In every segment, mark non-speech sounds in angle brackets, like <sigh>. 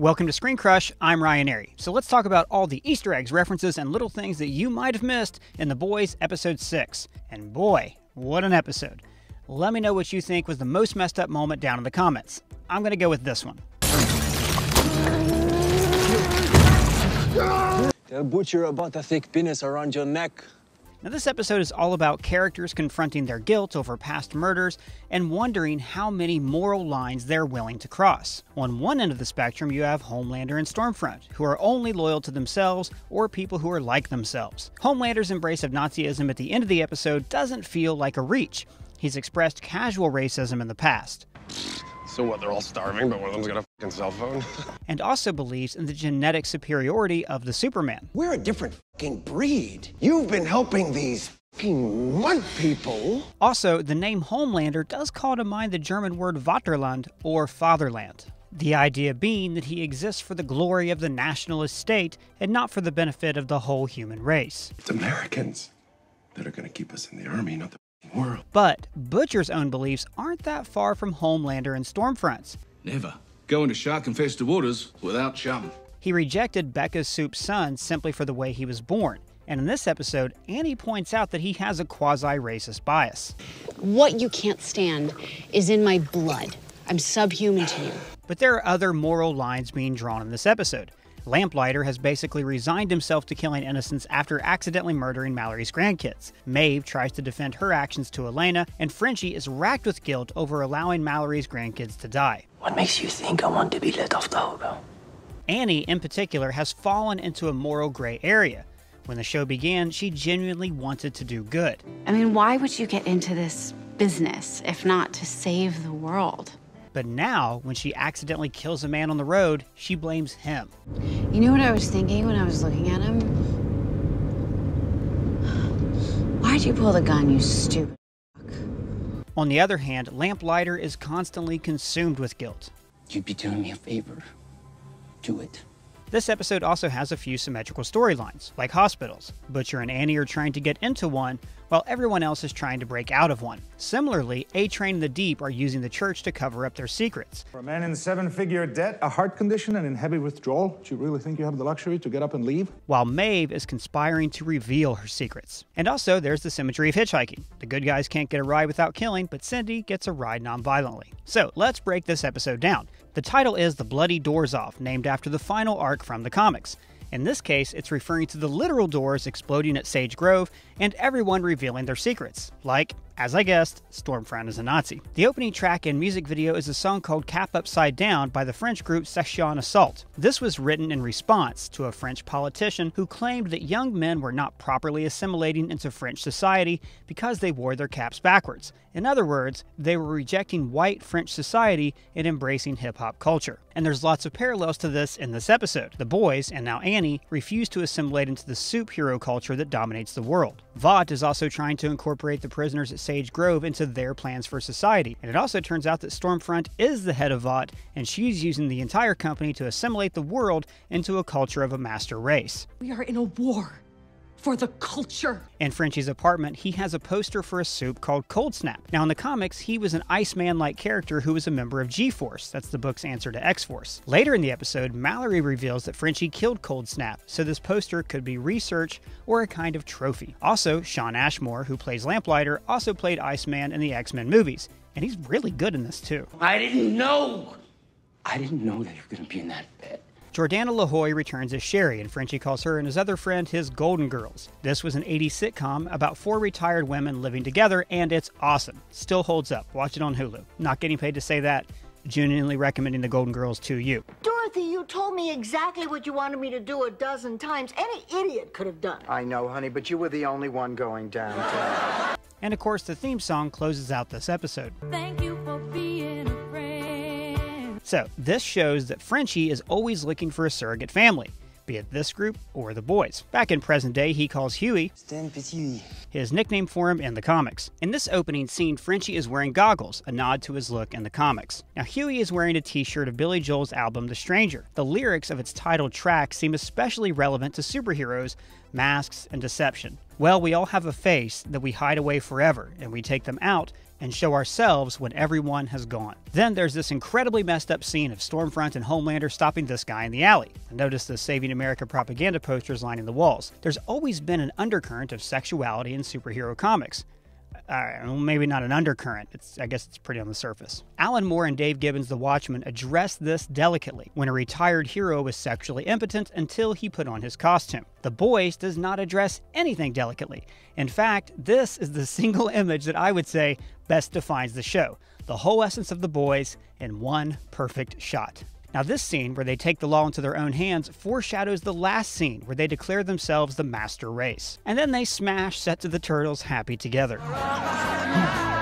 Welcome to ScreenCrush, I'm Ryan Arey. So let's talk about all the Easter eggs, references, and little things that you might have missed in The Boys Episode 6. And boy, what an episode. Let me know what you think was the most messed up moment down in the comments. I'm gonna go with this one. Tell Butcher about the thick penis around your neck. Now, this episode is all about characters confronting their guilt over past murders and wondering how many moral lines they're willing to cross. On one end of the spectrum, you have Homelander and Stormfront, who are only loyal to themselves or people who are like themselves. Homelander's embrace of Nazism at the end of the episode doesn't feel like a reach. He's expressed casual racism in the past. So what, they're all starving, but one of them's got a fucking cell phone? <laughs> and also believes in the genetic superiority of the Superman. We're a different fucking breed. You've been helping these fucking mud people. Also, the name Homelander does call to mind the German word Vaterland, or fatherland. The idea being that he exists for the glory of the nationalist state and not for the benefit of the whole human race. It's Americans that are going to keep us in the army, not the world. But Butcher's own beliefs aren't that far from Homelander and Stormfront's. Never go into shark-infested waters without chum. He rejected Becca's Soup's son simply for the way he was born. And in this episode, Annie points out that he has a quasi racist bias. What you can't stand is in my blood. I'm subhuman to you. But there are other moral lines being drawn in this episode. Lamplighter has basically resigned himself to killing innocents after accidentally murdering Mallory's grandkids. Maeve tries to defend her actions to Elena, and Frenchie is racked with guilt over allowing Mallory's grandkids to die. What makes you think I want to be let off the hook? Annie, in particular, has fallen into a moral gray area. When the show began, she genuinely wanted to do good. I mean, why would you get into this business if not to save the world? But now, when she accidentally kills a man on the road, she blames him. You know what I was thinking when I was looking at him? Why'd you pull the gun, you stupid On the other hand, Lamplighter is constantly consumed with guilt. You'd be doing me a favor. Do it. This episode also has a few symmetrical storylines, like hospitals. Butcher and Annie are trying to get into one, while everyone else is trying to break out of one. Similarly, A Train and the Deep are using the church to cover up their secrets. For a man in seven figure debt, a heart condition, and in heavy withdrawal, do you really think you have the luxury to get up and leave? While Maeve is conspiring to reveal her secrets. And also, there's the symmetry of hitchhiking. The good guys can't get a ride without killing, but Cindy gets a ride non-violently. So, let's break this episode down. The title is The Bloody Doors Off, named after the final arc from the comics. In this case, it's referring to the literal doors exploding at Sage Grove and everyone revealing their secrets, like as I guessed, Stormfront is a Nazi. The opening track and music video is a song called Cap Upside Down by the French group Sexion d'Assaut. This was written in response to a French politician who claimed that young men were not properly assimilating into French society because they wore their caps backwards. In other words, they were rejecting white French society and embracing hip hop culture. And there's lots of parallels to this in this episode. The boys, and now Annie, refuse to assimilate into the superhero culture that dominates the world. Vought is also trying to incorporate the prisoners at Sage Grove into their plans for society. And it also turns out that Stormfront is the head of Vought, and she's using the entire company to assimilate the world into a culture of a master race. We are in a war for the culture. In Frenchie's apartment, he has a poster for a supe called Cold Snap. Now, in the comics, he was an Iceman like character who was a member of G Force. That's the book's answer to X Force. Later in the episode, Mallory reveals that Frenchie killed Cold Snap, so this poster could be research or a kind of trophy. Also, Shawn Ashmore, who plays Lamplighter, also played Iceman in the X Men movies, and he's really good in this too. I didn't know! I didn't know that you were gonna be in that bed. Jordana Lajoie returns as Cherie, and Frenchie calls her and his other friend his Golden Girls. This was an 80s sitcom about four retired women living together, and it's awesome. Still holds up. Watch it on Hulu. Not getting paid to say that. Genuinely recommending the Golden Girls to you. Dorothy, you told me exactly what you wanted me to do a dozen times. Any idiot could have done it. I know, honey, but you were the only one going down. And of course, the theme song closes out this episode. Thank you for being a friend. So, this shows that Frenchie is always looking for a surrogate family, be it this group or the boys. Back in present day, he calls Hughie his nickname for him in the comics. In this opening scene, Frenchie is wearing goggles, a nod to his look in the comics. Now, Hughie is wearing a t shirt of Billy Joel's album The Stranger. The lyrics of its title track seem especially relevant to superheroes, masks, and deception. Well, we all have a face that we hide away forever, and we take them out and show ourselves when everyone has gone. Then there's this incredibly messed up scene of Stormfront and Homelander stopping this guy in the alley. Notice the Saving America propaganda posters lining the walls. There's always been an undercurrent of sexuality in superhero comics. Uh, maybe not an undercurrent. It's, I guess it's pretty on the surface. Alan Moore and Dave Gibbons' The Watchmen address this delicately when a retired hero was sexually impotent until he put on his costume. The Boys does not address anything delicately. In fact, this is the <laughs> single image that I would say best defines the show. The whole essence of The Boys in one perfect shot. Now, this scene, where they take the law into their own hands, foreshadows the last scene, where they declare themselves the master race. And then they smash Set to the Turtles happy together. <laughs>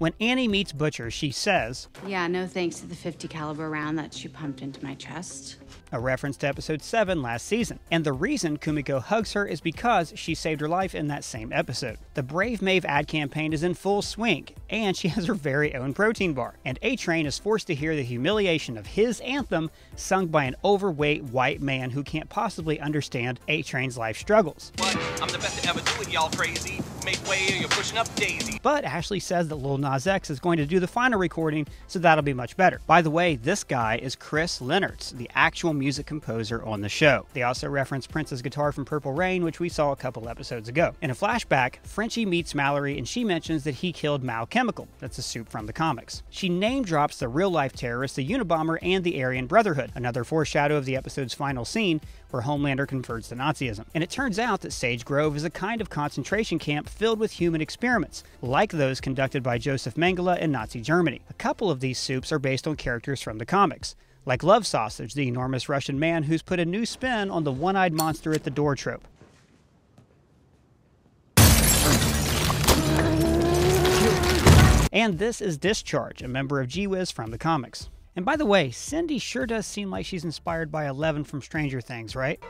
When Annie meets Butcher, she says, Yeah, no thanks to the 50 caliber round that she pumped into my chest. A reference to episode 7 last season. And the reason Kimiko hugs her is because she saved her life in that same episode. The Brave Maeve ad campaign is in full swing, and she <laughs> has her very own protein bar. And A Train is forced to hear the humiliation of his anthem sung by an overweight white man who can't possibly understand A Train's life struggles. But I'm the best to ever do it, y'all crazy. Make way or you're pushing up Daisy. But Ashley says that Lil Nas X is going to do the final recording, so that'll be much better. By the way, this guy is Chris Lennertz, the actual music composer on the show. They also reference Prince's guitar from Purple Rain, which we saw a couple episodes ago. In a flashback, Frenchie meets Mallory and she mentions that he killed Mal Chemical. That's a supe from the comics. She name drops the real life terrorists, the Unabomber, and the Aryan Brotherhood, another foreshadow of the episode's final scene where Homelander converts to Nazism. And it turns out that Sage Grove is a kind of concentration camp filled with human experiments, like those conducted by Joseph Mengele in Nazi Germany. A couple of these supes are based on characters from the comics like Love Sausage, the enormous Russian man who's put a new spin on the one eyed monster at the door trope. And this is Discharge, a member of G-Wiz from the comics. And by the way, Cindy sure does seem like she's inspired by Eleven from Stranger Things, right?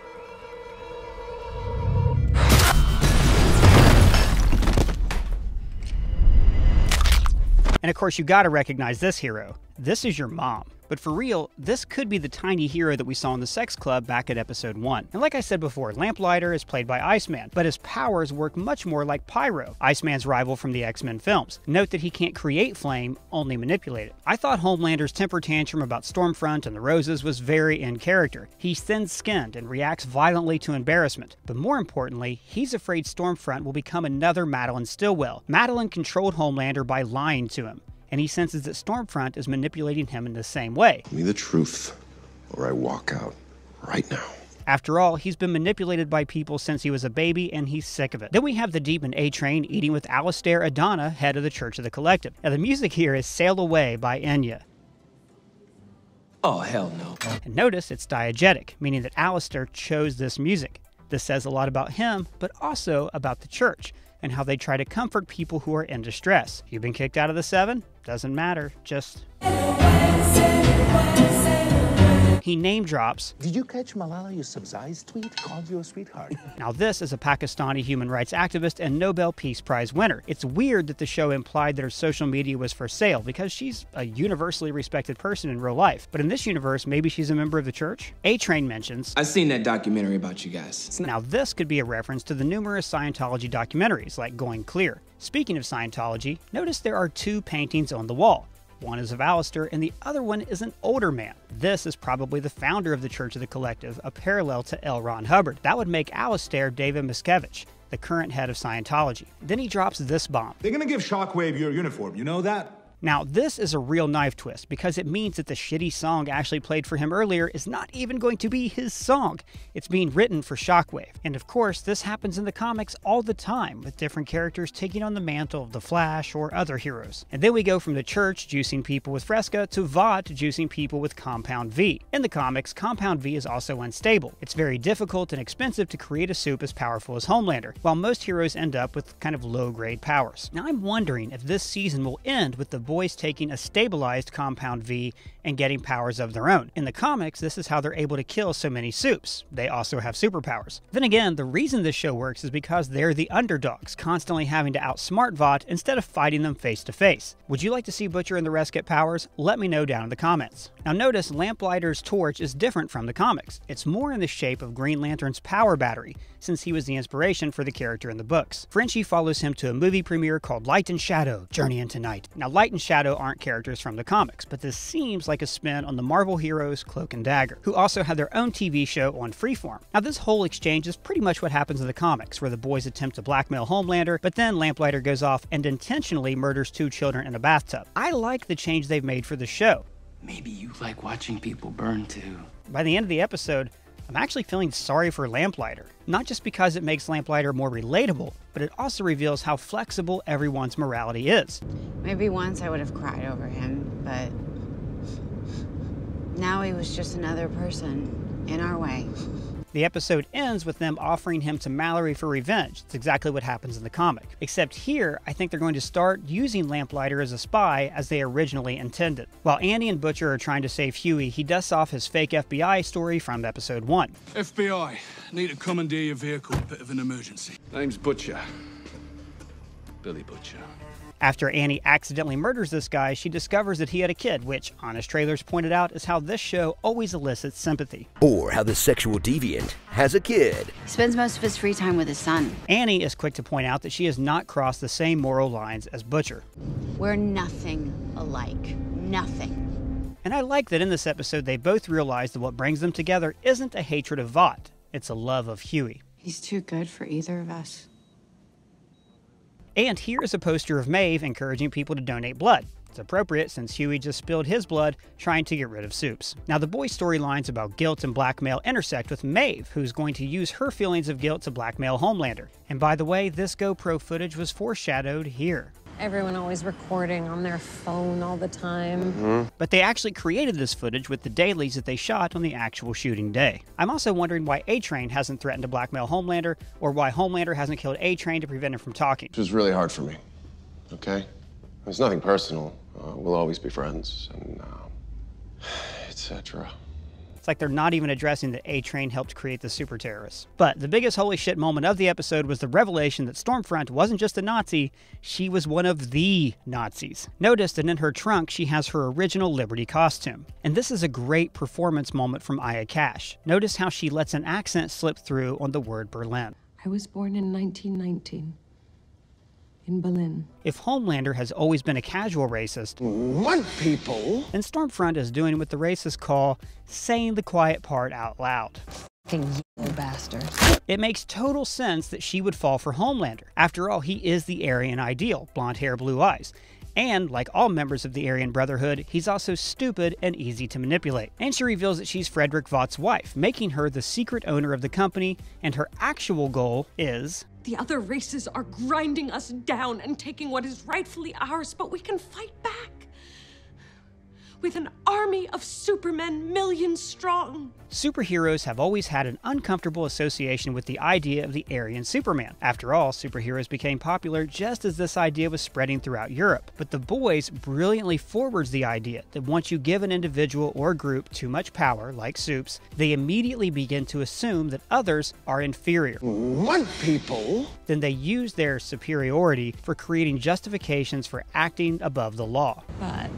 And of course, you gotta recognize this hero. This is your mom. But for real, this could be the tiny hero that we saw in the Sex Club back at episode 1. And like I said before, Lamplighter is played by Iceman, but his powers work much more like Pyro, Iceman's rival from the X Men films. Note that he can't create flame, only manipulate it. I thought Homelander's temper tantrum about Stormfront and the Roses was very in character. He's thin skinned and reacts violently to embarrassment. But more importantly, he's afraid Stormfront will become another Madeline Stillwell. Madeline controlled Homelander by lying to him and he senses that Stormfront is manipulating him in the same way. Tell me the truth, or I walk out right now. After all, he's been manipulated by people since he was a baby, and he's sick of it. Then we have the demon A Train eating with Alistair Adana, head of the Church of the Collective. Now, the music here is Sail Away by Enya. Oh, hell no. And notice it's diegetic, meaning that Alistair chose this music. This says a lot about him, but also about the church and how they try to comfort people who are in distress. You've been kicked out of the seven? Doesn't matter. Just. He name drops. Did you catch Malala Yousafzai's tweet? Called you a sweetheart. <laughs> now, this is a Pakistani human rights activist and Nobel Peace Prize winner. It's weird that the show implied that her social media was for sale because she's a universally respected person in real life. But in this universe, maybe she's a member of the church? A Train mentions. I've seen that documentary about you guys. Now, this could be a reference to the numerous Scientology documentaries like Going Clear. Speaking of Scientology, notice there are two paintings on the wall. One is of Alistair, and the other one is an older man. This is probably the founder of the Church of the Collective, a parallel to L. Ron Hubbard. That would make Alistair David Miscavige, the current head of Scientology. Then he drops this bomb. They're gonna give Shockwave your uniform, you know that? Now, this is a real knife twist because it means that the shitty song Ashley played for him earlier is not even going to be his song. It's being written for Shockwave. And of course, this happens in the comics all the time, with different characters taking on the mantle of the Flash or other heroes. And then we go from the church juicing people with Fresca to Vought juicing people with Compound V. In the comics, Compound V is also unstable. It's very difficult and expensive to create a supe as powerful as Homelander, while most heroes end up with kind of low grade powers. Now, I'm wondering if this season will end with the boys taking a stabilized Compound V and getting powers of their own. In the comics, this is how they're able to kill so many supes. They also have superpowers. Then again, the reason this show works is because they're the underdogs, constantly having to outsmart Vought instead of fighting them face to face. Would you like to see Butcher and the rest get powers? Let me know down in the comments. Now notice Lamplighter's torch is different from the comics. It's more in the shape of Green Lantern's power battery, since he was the inspiration for the character in the books. Frenchie follows him to a movie premiere called Light and Shadow, Journey into Night. Now Light and Shadow aren't characters from the comics, but this seems like a spin on the Marvel heroes Cloak and Dagger, who also had their own TV show on Freeform. Now this whole exchange is pretty much what happens in the comics, where the boys attempt to blackmail Homelander, but then Lamplighter goes off and intentionally murders two children in a bathtub. I like the change they've made for the show. Maybe you like watching people burn too. By the end of the episode, I'm actually feeling sorry for Lamplighter. Not just because it makes Lamplighter more relatable, but it also reveals how flexible everyone's morality is. Maybe once I would have cried over him, but now he was just another person in our way. The episode ends with them offering him to Mallory for revenge. It's exactly what happens in the comic. Except here, I think they're going to start using Lamplighter as a spy as they originally intended. While Annie and Butcher are trying to save Hughie, he dusts off his fake FBI story from episode 1. FBI, need to commandeer your vehicle. Bit of an emergency. Name's Butcher. Billy Butcher. After Annie accidentally murders this guy, she discovers that he had a kid, which, Honest Trailers pointed out, is how this show always elicits sympathy. Or how the sexual deviant has a kid. He spends most of his free time with his son. Annie is quick to point out that she has not crossed the same moral lines as Butcher. We're nothing alike. Nothing. And I like that in this episode they both realize that what brings them together isn't a hatred of Vought, it's a love of Hughie. He's too good for either of us. And here is a poster of Maeve encouraging people to donate blood. It's appropriate since Hughie just spilled his blood trying to get rid of Supes. Now, the boys' storylines about guilt and blackmail intersect with Maeve, who's going to use her feelings of guilt to blackmail Homelander. And by the way, this GoPro footage was foreshadowed here. Everyone always recording on their phone all the time. But they actually created this footage with the dailies that they shot on the actual shooting day. I'm also wondering why A Train hasn't threatened to blackmail Homelander, or why Homelander hasn't killed A Train to prevent him from talking. It was really hard for me. Okay? It's nothing personal. Uh, we'll always be friends, and uh, <sighs> etc. It's like they're not even addressing that A Train helped create the super terrorists. But the biggest holy shit moment of the episode was the revelation that Stormfront wasn't just a Nazi, she was one of the Nazis. Notice that in her trunk she has her original Liberty costume. And this is a great performance moment from Aya Cash. Notice how she lets an accent slip through on the word Berlin. I was born in 1919 in Berlin. If Homelander has always been a casual racist, What people? then Stormfront is doing what the racists call saying the quiet part out loud. Fucking bastard. It makes total sense that she would fall for Homelander. After all, he is the Aryan ideal blonde hair, blue eyes. And, like all members of the Aryan Brotherhood, he's also stupid and easy to manipulate. And she reveals that she's Frederick Vought's wife, making her the secret owner of the company, and her actual goal is The other races are grinding us down and taking what is rightfully ours, but we can fight back. With an army of supermen, millions strong. Superheroes have always had an uncomfortable association with the idea of the Aryan Superman. After all, superheroes became popular just as this idea was spreading throughout Europe. But the boys brilliantly forwards the idea that once you give an individual or group too much power, like Supes, they immediately begin to assume that others are inferior. What people? Then they use their superiority for creating justifications for acting above the law. But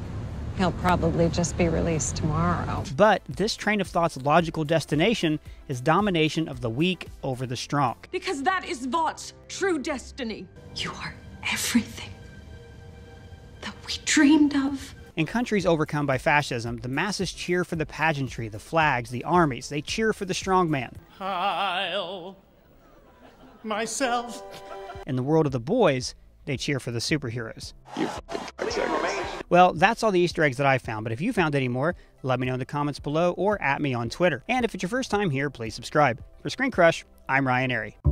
he'll probably just be released tomorrow. But this train of thought's logical destination is domination of the weak over the strong. Because that is Vought's true destiny. You are everything that we dreamed of. In countries overcome by fascism, the masses cheer for the pageantry, the flags, the armies. They cheer for the strongman. I'll myself. In the world of the boys, they cheer for the superheroes. You fucking cocksuckers. Well, that's all the Easter eggs that I found, but if you found any more, let me know in the comments below or at me on Twitter. And if it's your first time here, please subscribe. For ScreenCrush, I'm Ryan Arey.